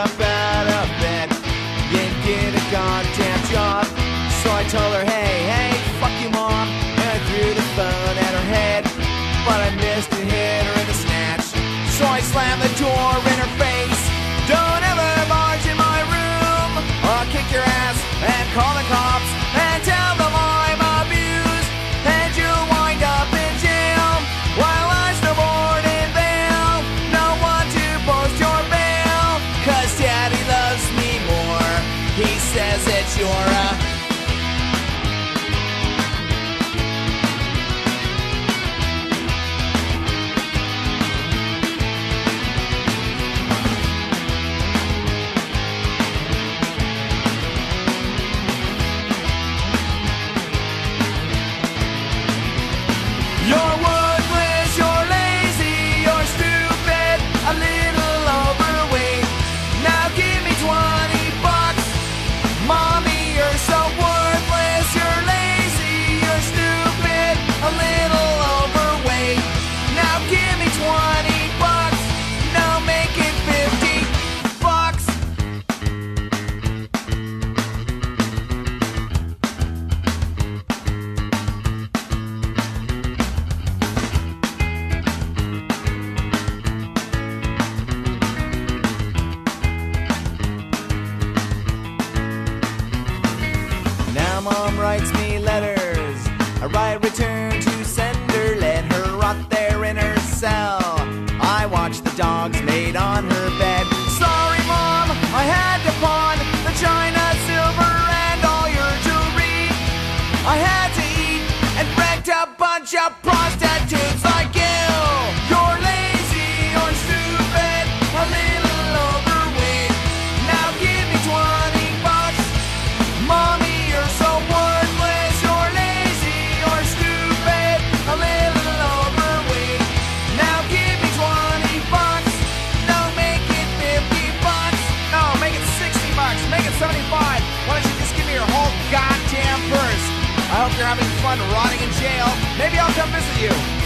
up out of bed and get a goddamn job. So I told her, hey, hey, fuck you, mom. And I threw the phone at her head, but I missed and hit her in the snatch. So I slammed the door in her face. Don't ever barge in my room. I'll kick your ass and call the cops. You're Mom writes me letters. I write return to sender. Let her rot there in her cell. I watch the dogs made on her bed. Sorry, mom, I had to pawn the china, silver, and all your jewelry. I had to eat and wrecked a bunch of prostitutes 75. Why don't you just give me your whole goddamn purse? I hope you're having fun rotting in jail. Maybe I'll come visit you.